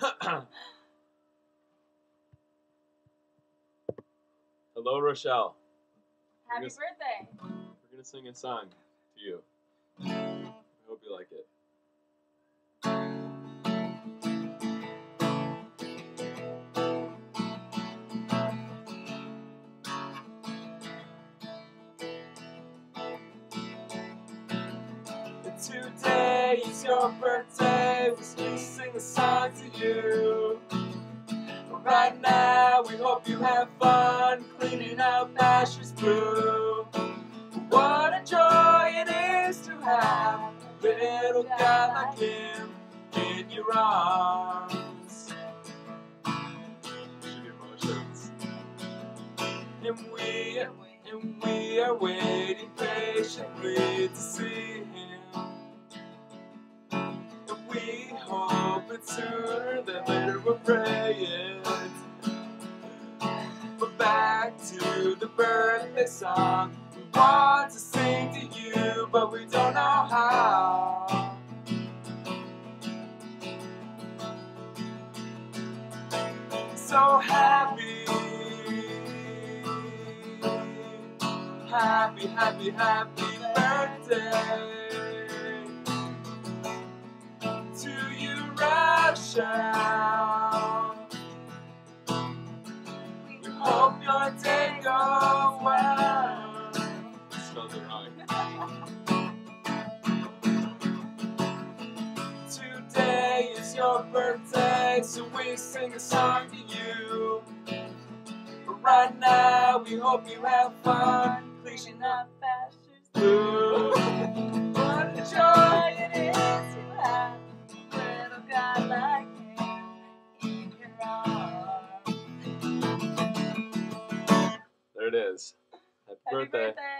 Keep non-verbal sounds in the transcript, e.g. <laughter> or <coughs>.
<coughs> Hello, Rachelle. Happy Yes. birthday. We're gonna sing a song to you. I hope you like it. Today is your birthday. We sing a song to you. Right now, we hope you have fun cleaning up Asher's brew. What a joy it is to have a little guy like him in your arms. And we, and we are waiting patiently to see him. It's sooner than later. We're praying. But back to the birthday song. We want to sing to you, but we don't know how. So happy, happy, happy, happy birthday Rachelle. We hope your day goes well. Spelled it wrong. Today is your birthday, so we sing a song to you. But right now, we hope you have fun cleaning up Asher's it is. Happy Happy birthday. birthday.